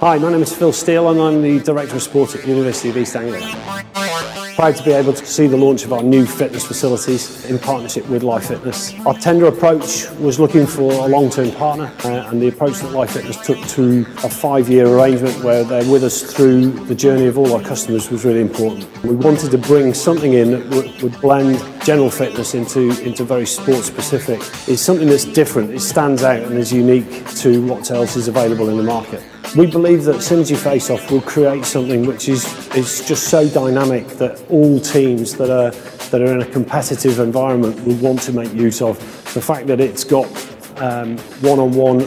Hi, my name is Phil Steele and I'm the Director of Sport at the University of East Anglia. Proud to be able to see the launch of our new fitness facilities in partnership with Life Fitness. Our tender approach was looking for a long-term partner uh, and the approach that Life Fitness took to a five-year arrangement where they're with us through the journey of all our customers was really important. We wanted to bring something in that would blend general fitness into, into very sport specific. It's something that's different, it stands out and is unique to what else is available in the market. We believe that Synergy Face Off will create something which is, is just so dynamic that all teams that are, that are in a competitive environment will want to make use of. The fact that it's got um, one-on-one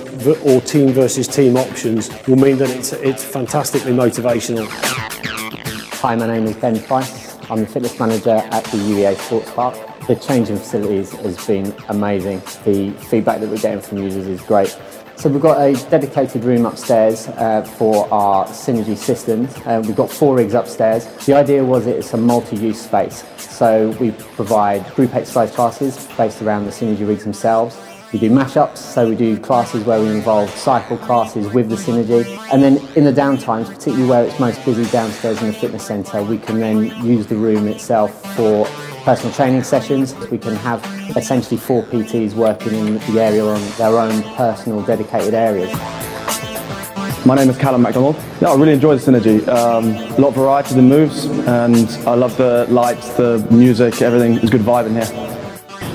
or team versus team options will mean that it's, it's fantastically motivational. Hi, my name is Ben Price. I'm the fitness manager at the UEA Sports Park. The change in facilities has been amazing. The feedback that we're getting from users is great. So we've got a dedicated room upstairs uh, for our Synergy systems. Uh, we've got four rigs upstairs. The idea was it's a multi-use space. So we provide group exercise classes based around the Synergy rigs themselves. We do mashups, so we do classes where we involve cycle classes with the Synergy. And then in the downtimes, particularly where it's most busy downstairs in the fitness centre, we can then use the room itself for personal training sessions. We can have essentially four PTs working in the area on their own personal dedicated areas. My name is Callum MacDonald. Yeah, I really enjoy the Synergy. Um, a lot of variety in the moves and I love the lights, the music, everything. There's good vibe in here.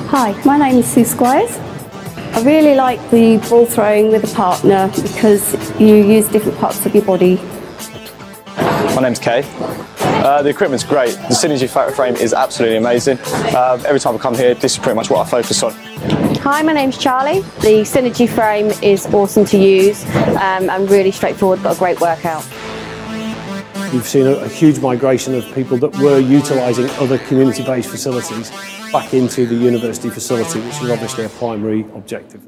Hi, my name is Sue Squires. I really like the ball throwing with a partner because you use different parts of your body. My name's Kay. Uh, the equipment's great. The Synergy photo frame is absolutely amazing. Uh, every time I come here, this is pretty much what I focus on. Hi, my name's Charlie. The Synergy frame is awesome to use um, and really straightforward, but a great workout. We've seen a, a huge migration of people that were utilising other community-based facilities back into the university facility, which is obviously a primary objective.